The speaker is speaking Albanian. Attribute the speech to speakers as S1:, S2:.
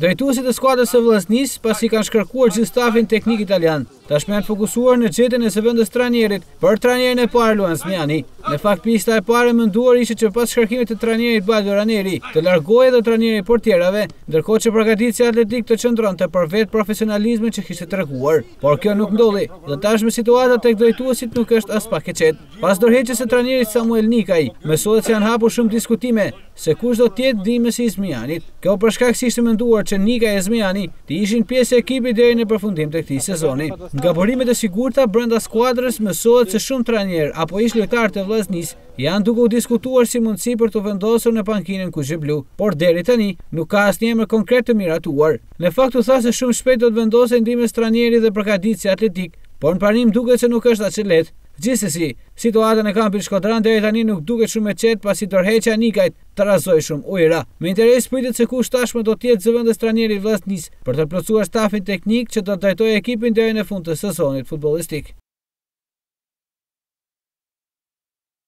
S1: Drejtuesit e skuadrës së Vllaznisë, pasi kanë shkarkuar gjithë stafin teknik italian, tashmë janë fokusuar në gjetjen e zëvendës trajnerit për trajnerin e parë Luan Zmijani. Në fakt pista e parë e menduar ishte që pas shkarkimit të trajnerit Baldo Raneri, të largohej edhe trajneri i portierave, ndërkohë që përgatitësi atletik të qëndronte për vetë profesionalizmin që kishte treguar. Por kjo nuk ndodhi dhe tashmë situata tek drejtuesit nuk është aspak e qetë. Pas dorëheqjes së trajnerit Samuel Nikaj, mësohet se janë hapur shumë diskutime se kush do të jetë ndihmësi i Zmijanit. Kjo për shkak se ishte menduar që Nikaj e Zmijani të ishin pjesë e ekipit deri në përfundim të këtij sezoni. Nga burimet e sigurta brenda skuadrës mësohet se shumë trajnerë apo ish-lojtarë të Vllaznisë janë duke u diskutuar si mundësi për t'u vendosur në pankinën kuqeblu, por deri tani nuk ka asnjë emër konkret të miratuar. Në fakt u tha se shumë shpejt do të vendosej ndihmës trajneri dhe përgatitësi atletik, por në pranim duket se nuk është aq e lehtë. Gjithsesi, situata në kampin shkodran deri tani nuk duket shumë e qetë pasi dorëheqja e Nikajt trazoi shumë ujëra. Me interes pritet se kush tashmë do të jetë zëvendës trajneri i Vllaznisë për të plotësuar stafin teknik që do të drejtojë ekipin deri në fund të sezonit futbollistik.